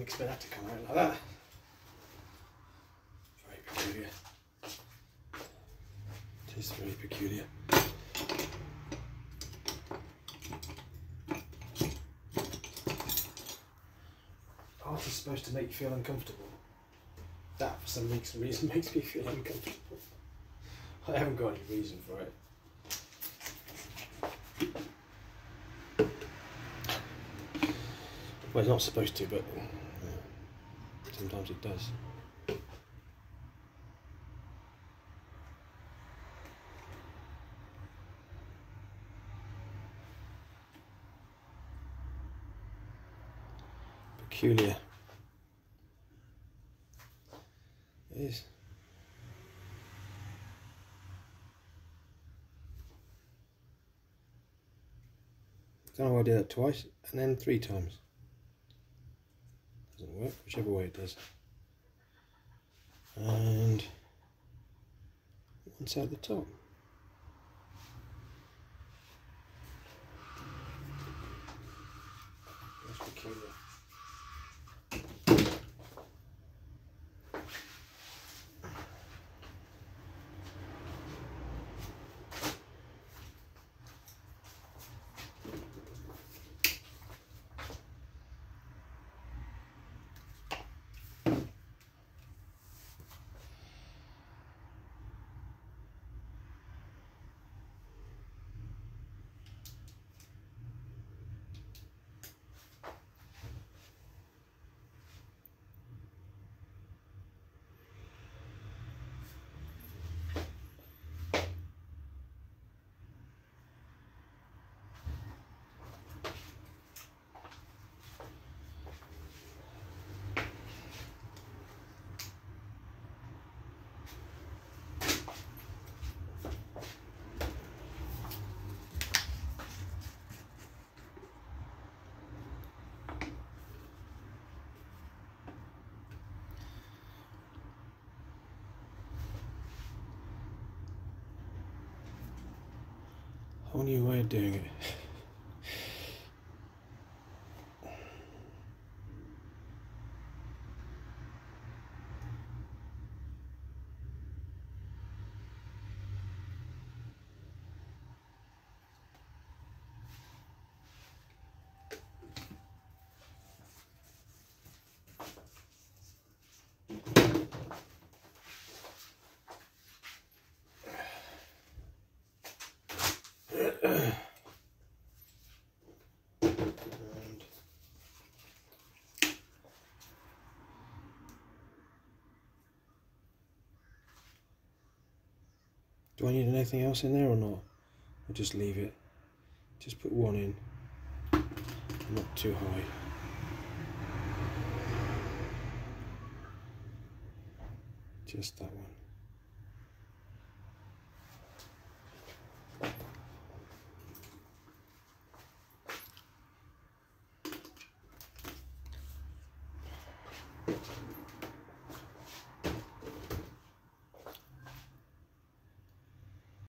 didn't expect that to come out like that. Very peculiar. It is very peculiar. Art is supposed to make you feel uncomfortable. That, for some reason, makes me feel uncomfortable. I haven't got any reason for it. Well, it's not supposed to, but sometimes it does. Peculiar. It is. don't know why I did that twice and then three times. Doesn't work, whichever way it does. And once at the top. New way of doing it. Do I need anything else in there or not? I'll just leave it. Just put one in. Not too high. Just that one.